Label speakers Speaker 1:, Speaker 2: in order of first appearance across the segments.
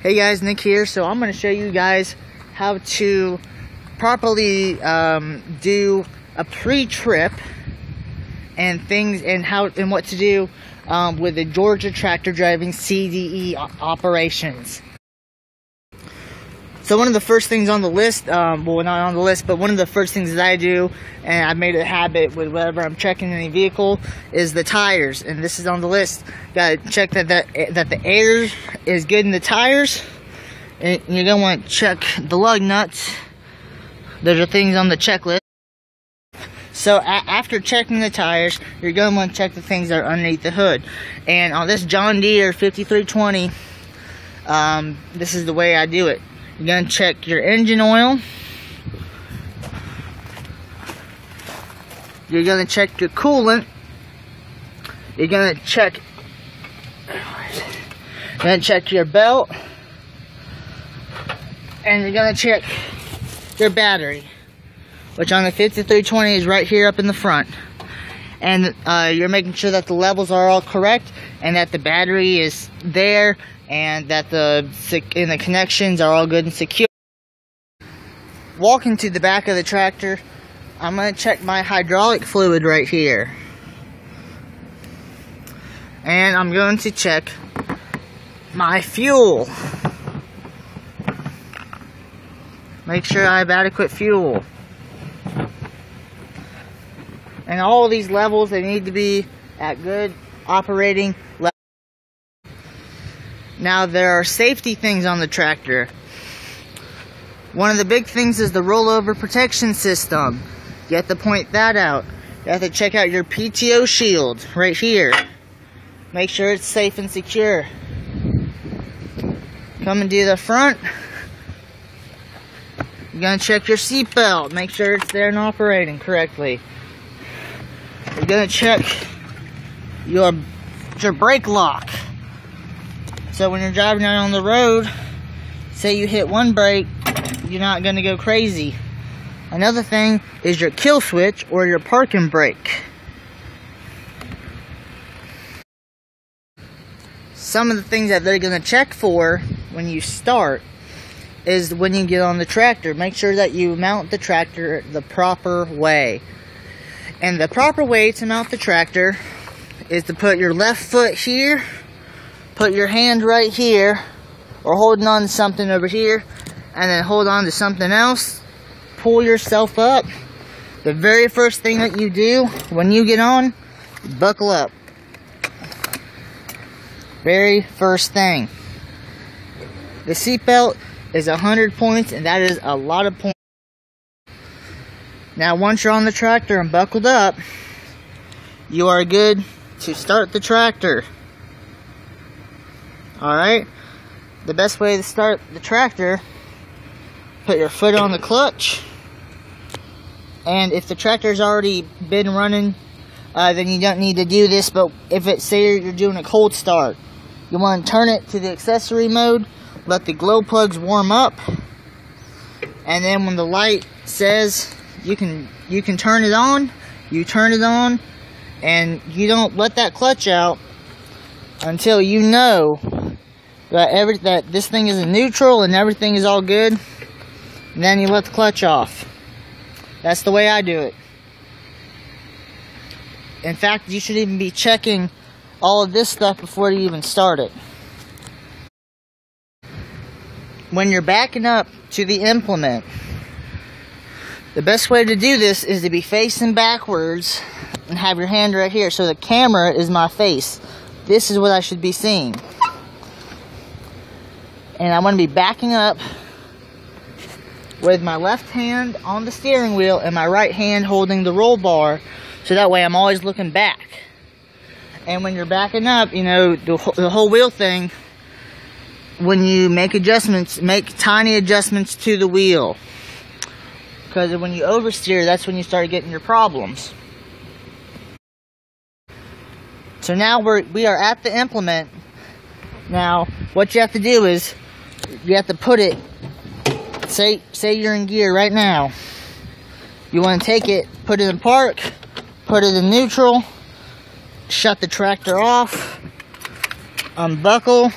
Speaker 1: Hey guys, Nick here. So I'm going to show you guys how to properly um, do a pre-trip and things and how and what to do um, with the Georgia tractor driving CDE operations. So one of the first things on the list, um, well not on the list, but one of the first things that I do, and I've made it a habit with whatever I'm checking in a vehicle, is the tires. And this is on the list. Got to check that, that that the air is good in the tires. And you're gonna want to check the lug nuts. Those are things on the checklist. So after checking the tires, you're going to want to check the things that are underneath the hood. And on this John Deere 5320, um, this is the way I do it. You're going to check your engine oil. You're going to check your coolant. You're going to check to check your belt. And you're going to check your battery. Which on the 5320 is right here up in the front. And uh, you're making sure that the levels are all correct and that the battery is there and that the and the connections are all good and secure. Walking to the back of the tractor, I'm going to check my hydraulic fluid right here. And I'm going to check my fuel. Make sure I have adequate fuel. And all these levels, they need to be at good operating levels. Now there are safety things on the tractor. One of the big things is the rollover protection system. You have to point that out. You have to check out your PTO shield right here. Make sure it's safe and secure. Coming to the front. You're gonna check your seatbelt. Make sure it's there and operating correctly. You're gonna check your your brake lock. So when you're driving out on the road, say you hit one brake, you're not going to go crazy. Another thing is your kill switch or your parking brake. Some of the things that they're going to check for when you start is when you get on the tractor. Make sure that you mount the tractor the proper way. And the proper way to mount the tractor is to put your left foot here put your hand right here or holding on to something over here and then hold on to something else. Pull yourself up. The very first thing that you do when you get on buckle up. Very first thing. The seatbelt is 100 points and that is a lot of points. Now once you're on the tractor and buckled up you are good to start the tractor Alright? The best way to start the tractor, put your foot on the clutch. And if the tractor's already been running, uh, then you don't need to do this. But if it's, say you're doing a cold start, you want to turn it to the accessory mode, let the glow plugs warm up. And then when the light says you can you can turn it on, you turn it on and you don't let that clutch out until you know that every that this thing is in neutral and everything is all good. And then you let the clutch off. That's the way I do it. In fact, you should even be checking all of this stuff before you even start it. When you're backing up to the implement, the best way to do this is to be facing backwards and have your hand right here. So the camera is my face. This is what I should be seeing and I'm going to be backing up with my left hand on the steering wheel and my right hand holding the roll bar so that way I'm always looking back. And when you're backing up you know the, the whole wheel thing when you make adjustments make tiny adjustments to the wheel. Because when you oversteer that's when you start getting your problems. So now we're we are at the implement. Now what you have to do is you have to put it say say you're in gear right now you want to take it put it in park put it in neutral shut the tractor off unbuckle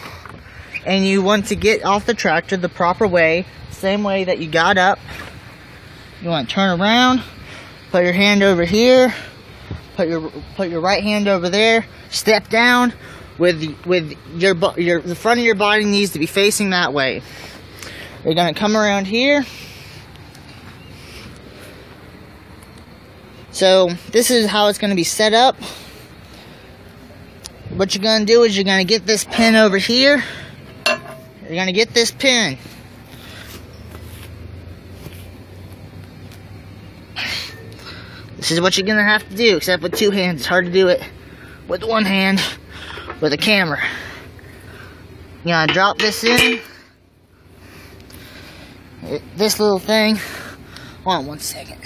Speaker 1: and you want to get off the tractor the proper way, same way that you got up. You want to turn around, put your hand over here, put your put your right hand over there, step down with with your your the front of your body needs to be facing that way. You're going to come around here. So, this is how it's going to be set up. What you're going to do is you're going to get this pin over here. You're going to get this pin. This is what you're going to have to do, except with two hands. It's hard to do it with one hand with a camera. You're going to drop this in. It, this little thing. Hold on one second.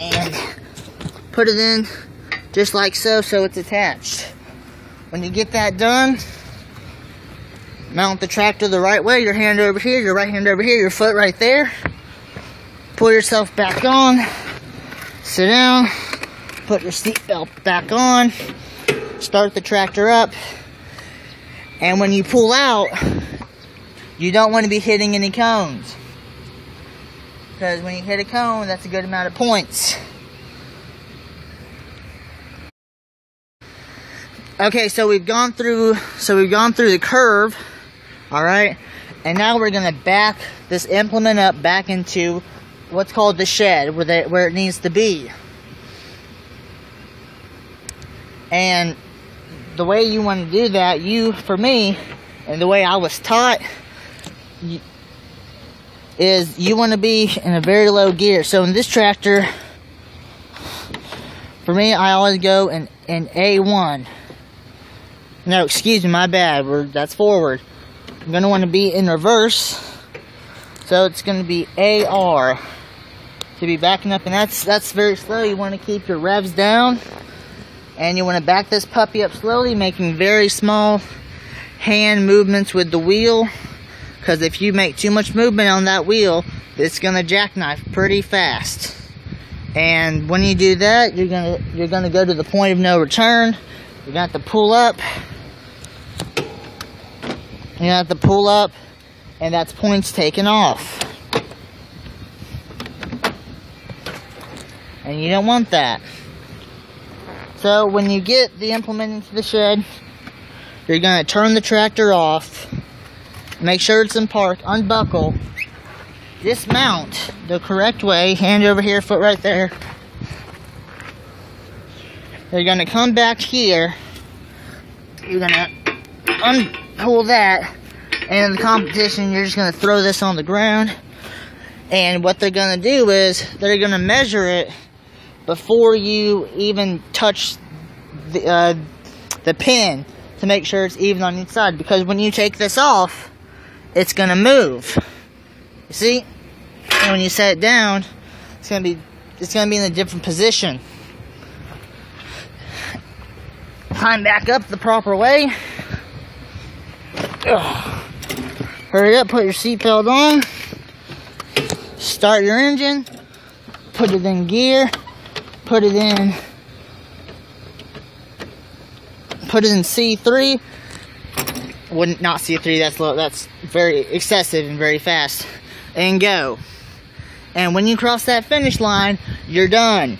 Speaker 1: And put it in just like so, so it's attached. When you get that done, mount the tractor the right way, your hand over here, your right hand over here, your foot right there. Pull yourself back on, sit down, put your seatbelt back on, start the tractor up, and when you pull out, you don't want to be hitting any cones. Because when you hit a cone, that's a good amount of points. Okay, so we've gone through so we've gone through the curve, all right? And now we're going to back this implement up back into what's called the shed where they, where it needs to be. And the way you want to do that, you for me, and the way I was taught is you want to be in a very low gear. So in this tractor, for me, I always go in, in A1. No, excuse me, my bad. We're, that's forward. I'm going to want to be in reverse. So it's going to be AR to be backing up. And that's, that's very slow. You want to keep your revs down. And you want to back this puppy up slowly, making very small hand movements with the wheel. Because if you make too much movement on that wheel, it's going to jackknife pretty fast. And when you do that, you're gonna you're gonna go to the point of no return. Gonna have to pull up. You have to pull up, and that's points taken off. And you don't want that. So when you get the implement into the shed, you're gonna turn the tractor off Make sure it's in park. Unbuckle. Dismount the correct way. Hand over here, foot right there. You're going to come back here. You're going to unpull that. And in the competition, you're just going to throw this on the ground. And what they're going to do is they're going to measure it before you even touch the, uh, the pin to make sure it's even on each side. Because when you take this off, it's going to move. You see? And when you set it down, it's going to be it's going to be in a different position. Climb back up the proper way. Ugh. Hurry up, put your seatbelt on. Start your engine. Put it in gear. Put it in put it in C3 would not not C3 That's low. That's very excessive and very fast. And go. And when you cross that finish line, you're done.